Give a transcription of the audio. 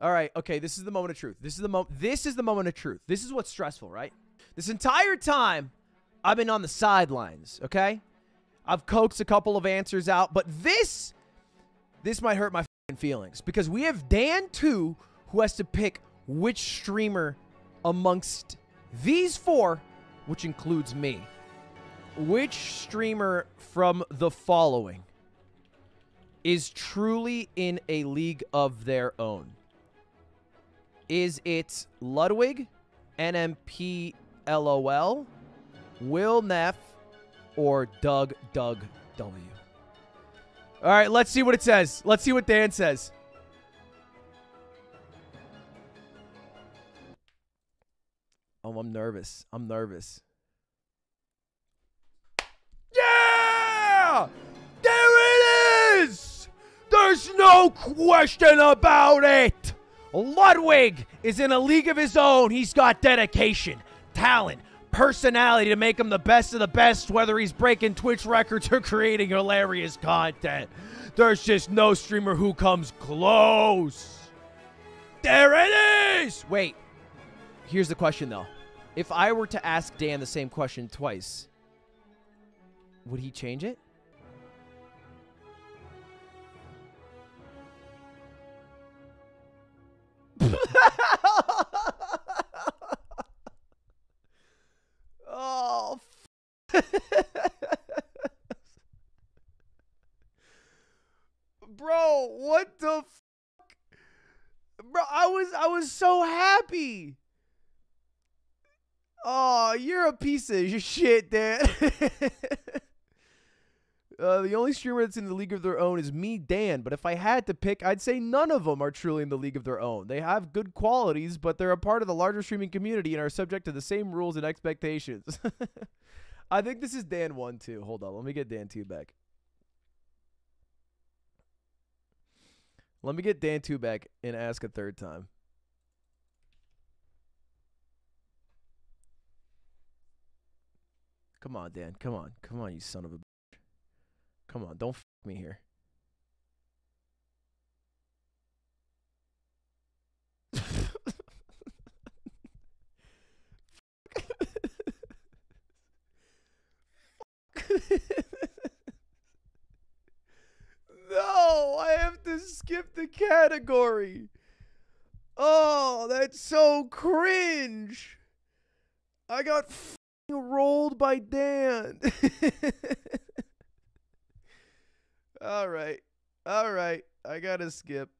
All right, okay, this is the moment of truth. This is the moment this is the moment of truth. This is what's stressful, right? This entire time I've been on the sidelines, okay? I've coaxed a couple of answers out, but this this might hurt my feelings because we have Dan too who has to pick which streamer amongst these four, which includes me. Which streamer from the following is truly in a league of their own? Is it Ludwig, NMPLOL, Will Neff, or Doug Doug W? All right, let's see what it says. Let's see what Dan says. Oh, I'm nervous. I'm nervous. Yeah! There it is! There's no question about it! Ludwig is in a league of his own. He's got dedication, talent, personality to make him the best of the best, whether he's breaking Twitch records or creating hilarious content. There's just no streamer who comes close. There it is! Wait, here's the question though. If I were to ask Dan the same question twice, would he change it? Bro, what the fuck? Bro, I was I was so happy. Oh, you're a piece of shit, Dan. uh, the only streamer that's in the league of their own is me, Dan. But if I had to pick, I'd say none of them are truly in the league of their own. They have good qualities, but they're a part of the larger streaming community and are subject to the same rules and expectations. I think this is Dan 1 too. Hold on. Let me get Dan 2 back. Let me get Dan 2 back and ask a third time. Come on, Dan. Come on. Come on, you son of a bitch. Come on. Don't f me here. no, I have to skip the category. Oh, that's so cringe. I got rolled by Dan. All right. All right. I got to skip.